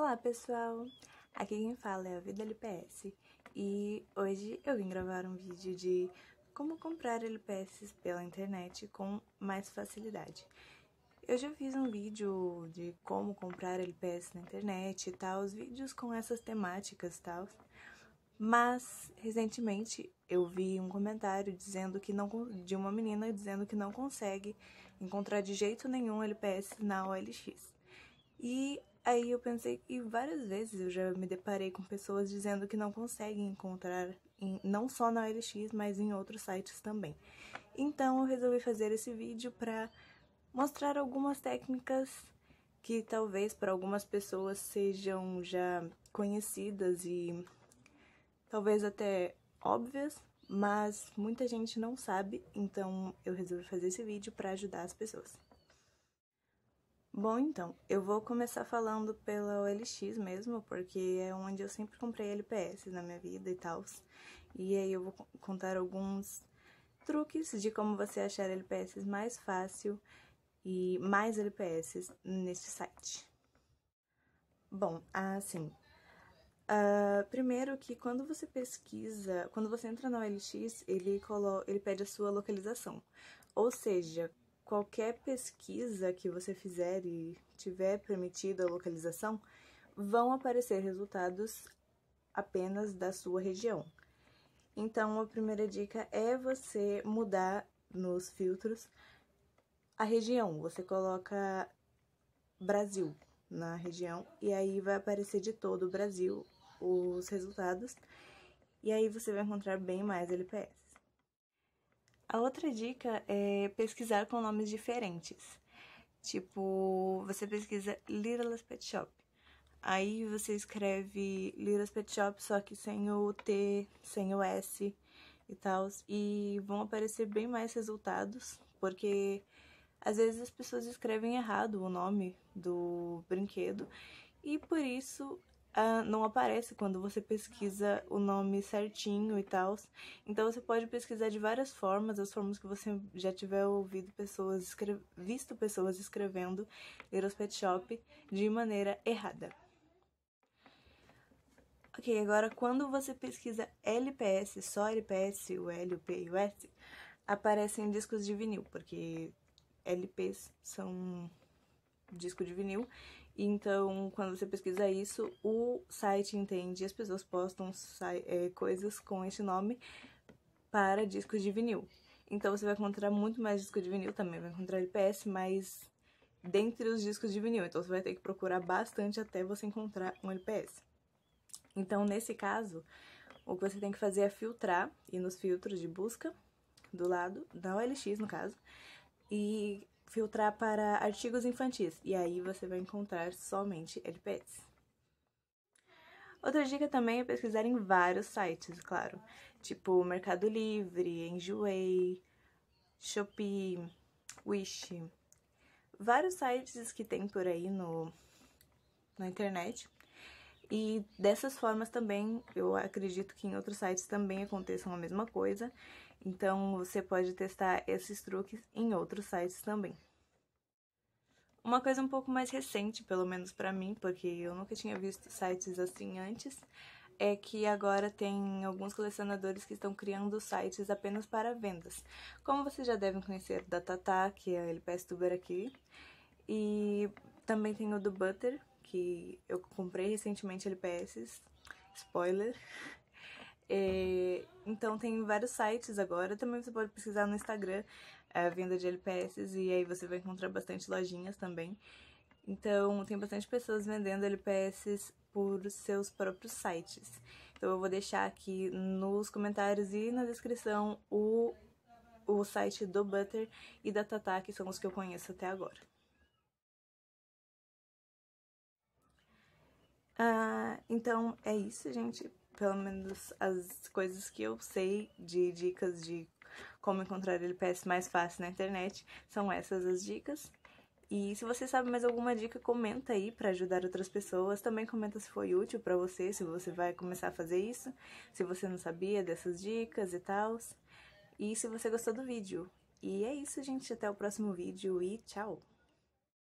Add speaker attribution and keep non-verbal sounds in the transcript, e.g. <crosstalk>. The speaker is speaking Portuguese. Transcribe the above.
Speaker 1: Olá pessoal, aqui quem fala é a Vida LPS e hoje eu vim gravar um vídeo de como comprar LPS pela internet com mais facilidade. Eu já fiz um vídeo de como comprar LPS na internet e tal, os vídeos com essas temáticas e tal, mas recentemente eu vi um comentário dizendo que não de uma menina dizendo que não consegue encontrar de jeito nenhum LPS na OLX. E Aí eu pensei, e várias vezes eu já me deparei com pessoas dizendo que não conseguem encontrar, em, não só na OLX, mas em outros sites também. Então eu resolvi fazer esse vídeo para mostrar algumas técnicas que talvez para algumas pessoas sejam já conhecidas e talvez até óbvias, mas muita gente não sabe, então eu resolvi fazer esse vídeo para ajudar as pessoas. Bom, então, eu vou começar falando pela OLX mesmo, porque é onde eu sempre comprei LPS na minha vida e tal. E aí eu vou contar alguns truques de como você achar LPS mais fácil e mais LPS neste site. Bom, assim, Uh, primeiro que quando você pesquisa, quando você entra na OLX, ele, colo ele pede a sua localização. Ou seja, qualquer pesquisa que você fizer e tiver permitida a localização, vão aparecer resultados apenas da sua região. Então, a primeira dica é você mudar nos filtros a região. Você coloca Brasil na região e aí vai aparecer de todo o Brasil os resultados. E aí você vai encontrar bem mais LPS. A outra dica é pesquisar com nomes diferentes. Tipo, você pesquisa Little Pet Shop. Aí você escreve Little Pet Shop, só que sem o T, sem o S e tal. E vão aparecer bem mais resultados, porque às vezes as pessoas escrevem errado o nome do brinquedo. E por isso uh, não aparece quando você pesquisa o nome certinho e tal. Então você pode pesquisar de várias formas, as formas que você já tiver ouvido pessoas visto pessoas escrevendo Little Pet Shop de maneira errada. Ok, agora quando você pesquisa LPS, só LPS, o L, o P e o S, aparecem discos de vinil, porque LPs são disco de vinil então, quando você pesquisa isso, o site entende, as pessoas postam é, coisas com esse nome para discos de vinil. Então, você vai encontrar muito mais disco de vinil também, vai encontrar LPS, mas dentre os discos de vinil. Então, você vai ter que procurar bastante até você encontrar um LPS. Então, nesse caso, o que você tem que fazer é filtrar, ir nos filtros de busca do lado, da OLX no caso, e filtrar para artigos infantis e aí você vai encontrar somente LPS. Outra dica também é pesquisar em vários sites, claro, tipo Mercado Livre, Enjoei, Shopee, Wish, vários sites que tem por aí no, na internet. E dessas formas também, eu acredito que em outros sites também aconteçam a mesma coisa. Então você pode testar esses truques em outros sites também. Uma coisa um pouco mais recente, pelo menos para mim, porque eu nunca tinha visto sites assim antes, é que agora tem alguns colecionadores que estão criando sites apenas para vendas. Como vocês já devem conhecer da Tata, que é a LPS Tuber aqui, e também tem o do Butter, que eu comprei recentemente LPS, spoiler. <laughs> É, então tem vários sites agora, também você pode pesquisar no Instagram a é, venda de LPS e aí você vai encontrar bastante lojinhas também. Então tem bastante pessoas vendendo LPS por seus próprios sites. Então eu vou deixar aqui nos comentários e na descrição o, o site do Butter e da Tata, que são os que eu conheço até agora. Ah, então é isso, gente. Pelo menos as coisas que eu sei de dicas de como encontrar LPS mais fácil na internet são essas as dicas. E se você sabe mais alguma dica, comenta aí para ajudar outras pessoas. Também comenta se foi útil para você, se você vai começar a fazer isso, se você não sabia dessas dicas e tal. E se você gostou do vídeo. E é isso, gente. Até o próximo vídeo e tchau!